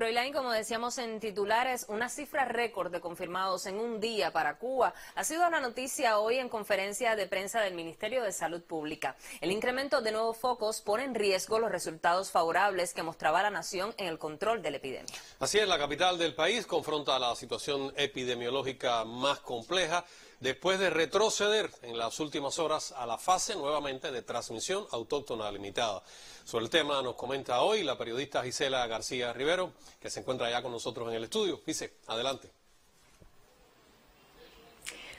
Froilán, como decíamos en titulares, una cifra récord de confirmados en un día para Cuba ha sido una noticia hoy en conferencia de prensa del Ministerio de Salud Pública. El incremento de nuevos focos pone en riesgo los resultados favorables que mostraba la nación en el control de la epidemia. Así es, la capital del país confronta la situación epidemiológica más compleja después de retroceder en las últimas horas a la fase nuevamente de transmisión autóctona limitada. Sobre el tema nos comenta hoy la periodista Gisela García Rivero, que se encuentra ya con nosotros en el estudio. Dice, adelante.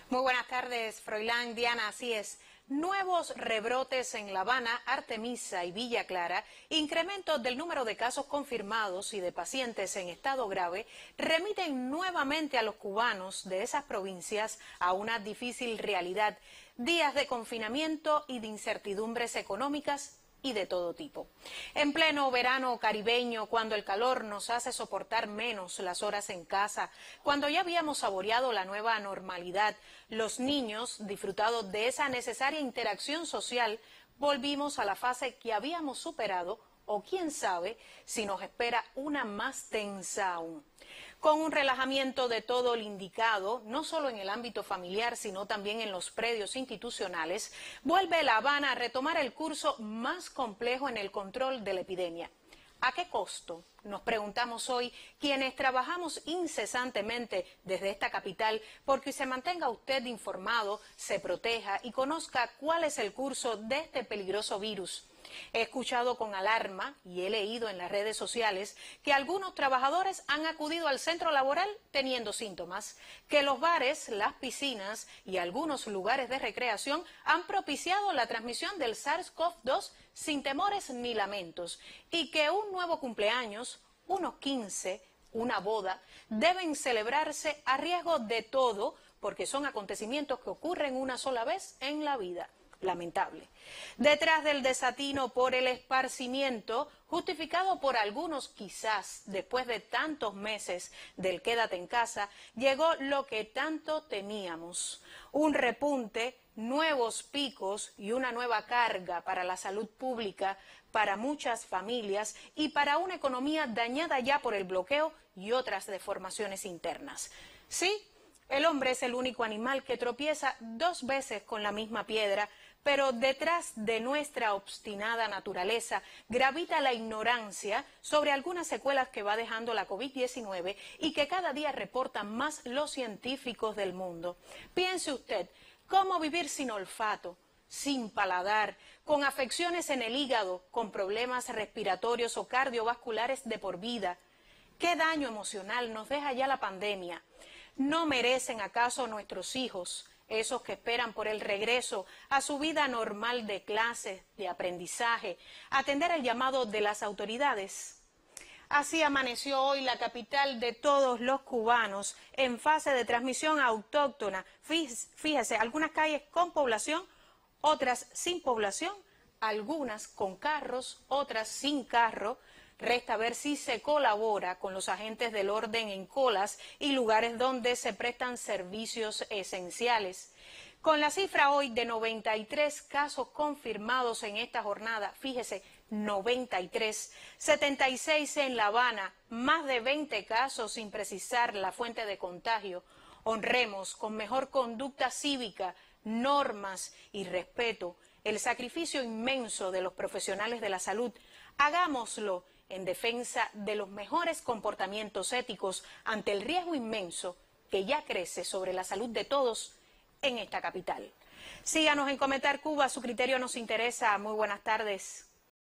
Muy buenas tardes, Froilán, Diana, así es. Nuevos rebrotes en La Habana, Artemisa y Villa Clara, incremento del número de casos confirmados y de pacientes en estado grave, remiten nuevamente a los cubanos de esas provincias a una difícil realidad, días de confinamiento y de incertidumbres económicas y de todo tipo. En pleno verano caribeño, cuando el calor nos hace soportar menos las horas en casa, cuando ya habíamos saboreado la nueva normalidad, los niños, disfrutados de esa necesaria interacción social, volvimos a la fase que habíamos superado o quién sabe si nos espera una más tensa aún. Con un relajamiento de todo el indicado, no solo en el ámbito familiar, sino también en los predios institucionales, vuelve La Habana a retomar el curso más complejo en el control de la epidemia. ¿A qué costo? Nos preguntamos hoy quienes trabajamos incesantemente desde esta capital porque se mantenga usted informado, se proteja y conozca cuál es el curso de este peligroso virus. He escuchado con alarma y he leído en las redes sociales que algunos trabajadores han acudido al centro laboral teniendo síntomas, que los bares, las piscinas y algunos lugares de recreación han propiciado la transmisión del SARS-CoV-2 sin temores ni lamentos y que un nuevo cumpleaños, unos 15, una boda, deben celebrarse a riesgo de todo porque son acontecimientos que ocurren una sola vez en la vida lamentable. Detrás del desatino por el esparcimiento, justificado por algunos quizás después de tantos meses del quédate en casa, llegó lo que tanto temíamos, un repunte, nuevos picos y una nueva carga para la salud pública, para muchas familias y para una economía dañada ya por el bloqueo y otras deformaciones internas. Sí, el hombre es el único animal que tropieza dos veces con la misma piedra, pero detrás de nuestra obstinada naturaleza gravita la ignorancia sobre algunas secuelas que va dejando la COVID-19 y que cada día reportan más los científicos del mundo. Piense usted, ¿cómo vivir sin olfato? sin paladar, con afecciones en el hígado, con problemas respiratorios o cardiovasculares de por vida. ¿Qué daño emocional nos deja ya la pandemia? ¿No merecen acaso nuestros hijos esos que esperan por el regreso a su vida normal de clases, de aprendizaje, atender el llamado de las autoridades. Así amaneció hoy la capital de todos los cubanos en fase de transmisión autóctona. Fíjese, algunas calles con población, otras sin población, algunas con carros, otras sin carro, Resta ver si se colabora con los agentes del orden en colas y lugares donde se prestan servicios esenciales. Con la cifra hoy de 93 casos confirmados en esta jornada, fíjese, 93, 76 en La Habana, más de 20 casos sin precisar la fuente de contagio. Honremos con mejor conducta cívica, normas y respeto el sacrificio inmenso de los profesionales de la salud. Hagámoslo en defensa de los mejores comportamientos éticos ante el riesgo inmenso que ya crece sobre la salud de todos en esta capital. Síganos en Comentar Cuba, su criterio nos interesa. Muy buenas tardes.